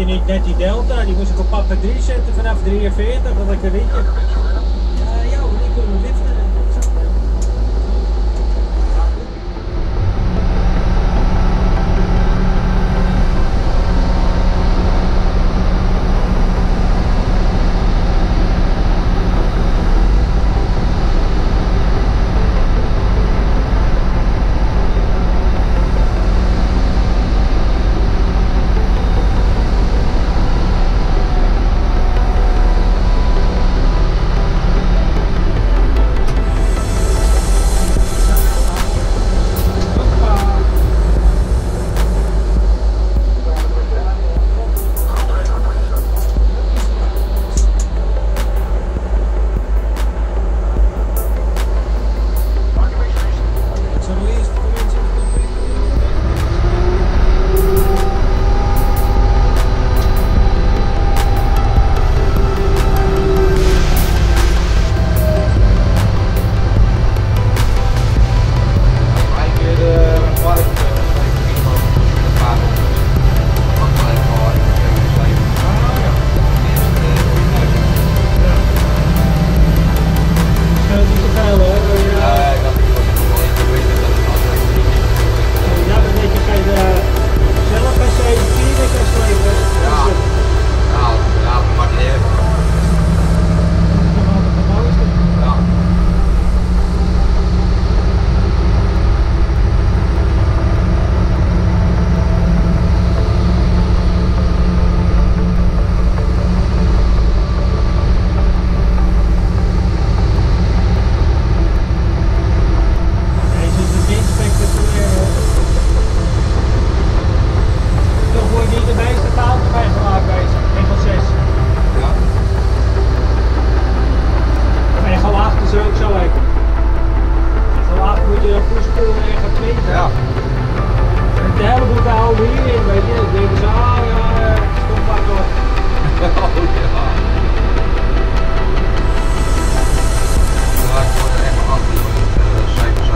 je niet net die delta, die moest ik op papa 3 zetten vanaf 43, dat ik een ritje. al die, weet je, ik denk, nou, ja, stop maar door. oh ja. Ja, ik word er echt anti van eh, cijfers.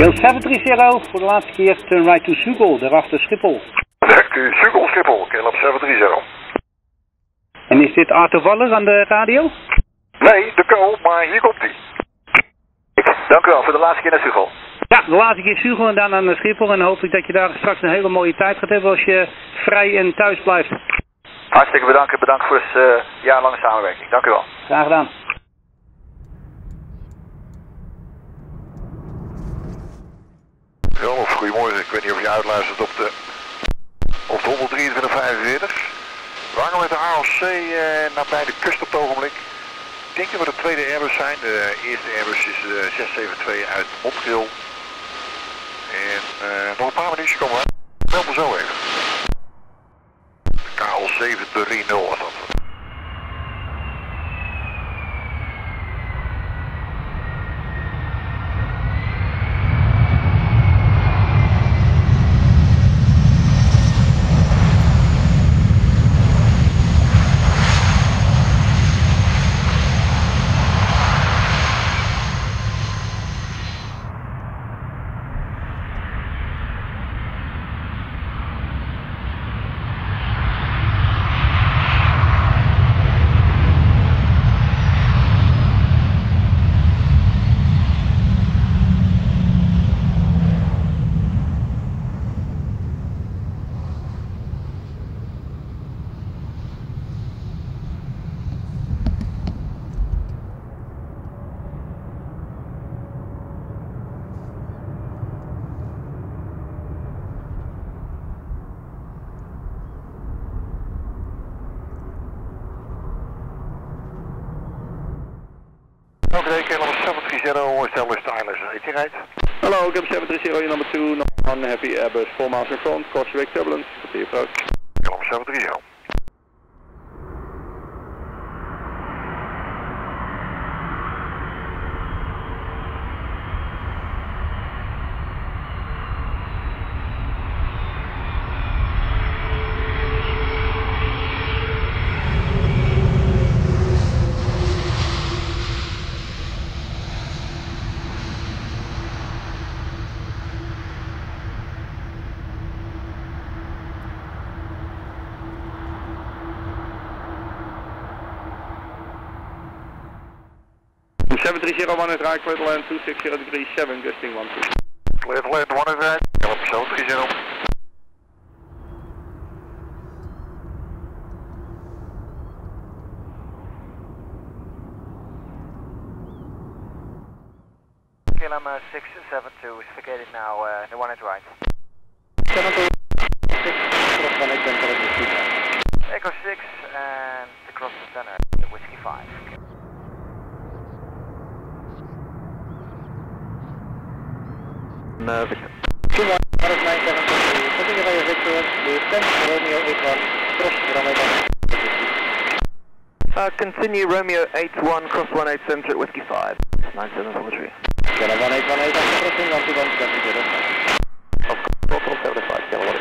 Deel 730 voor de laatste keer, turn right to Sugel, daarachter Schiphol. Sugel Schiphol, Caleb 730. En is dit Arthur Waller aan de radio? Nee, de co, maar hier komt hij. Dank u wel voor de laatste keer naar Sugel. Ja, de laatste keer Sugel en dan naar Schiphol. En hoop ik dat je daar straks een hele mooie tijd gaat hebben als je vrij en thuis blijft. Hartstikke bedankt en bedankt voor de uh, jaarlange samenwerking. Dank u wel. Graag gedaan. Rolf, goedemorgen. Ik weet niet of je uitluistert op de, op de 12345. We hangen met de AOC eh, nabij de kust op het ogenblik. Ik denk dat we de tweede Airbus zijn. De eerste Airbus is de 672 uit Montreal. En uh, nog een paar minuutjes komen we. Meld me zo even. KL 730 was dat. Okay, Caleb 730, establish Tyler, 80 right. Hello, Gum 730, number 2, on heavy Airbus, 4 miles in front, cross wake turbulence, the approach. Caleb 730. Seven three zero one is right, clear land two six zero degree seven, gusting one two. Clear to land, one is right. Caleb 730. KLM uh, 672 is forget it now, uh, the one is right. Seven two six cross one eight center whiskey five. Echo 6 and the cross the center, Whiskey 5. Uh, Victor. Two one, one is nine seven two, continue via Victor, the 10 Romeo eight one, cross runway one. Uh, continue Romeo 81, cross 18 center at Whiskey 5. 9743. Kilo one eight one eight, after crossing one two one seven zero. Total 75,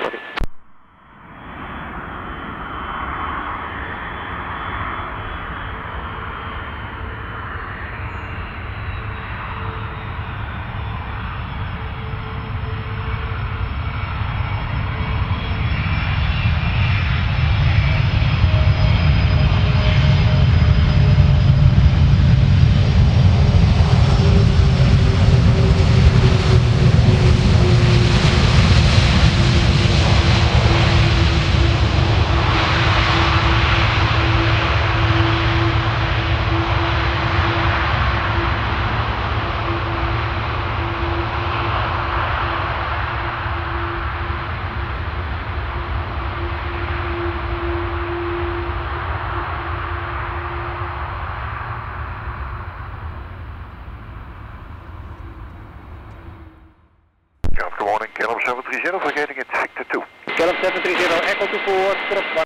Kilo 180. Caleb, good morning. Caleb 730, forgetting it Victor 2. Kilo seven three zero, echo two four, cross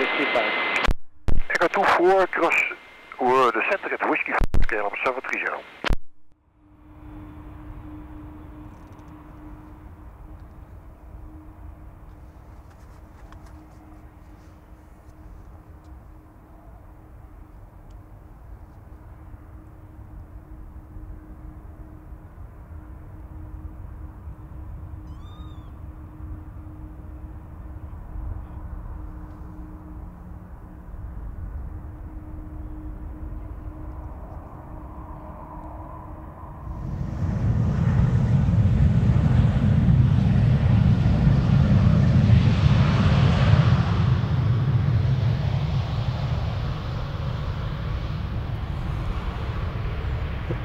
whiskey five. Echo 24, cross uh, the center at Whiskey 5, Caleb 730.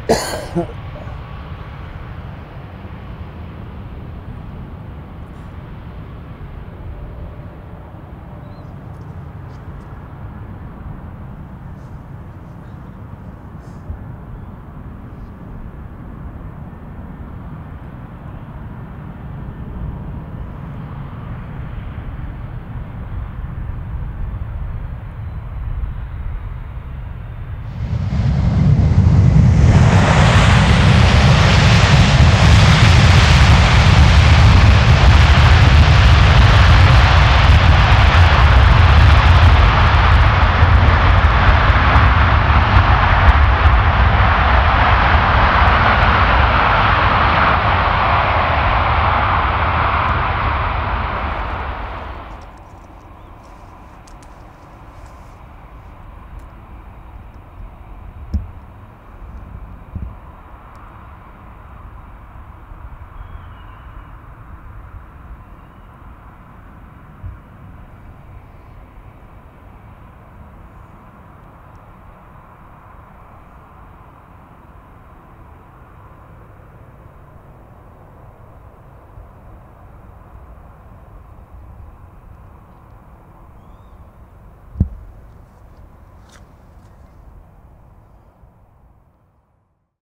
ハハハ。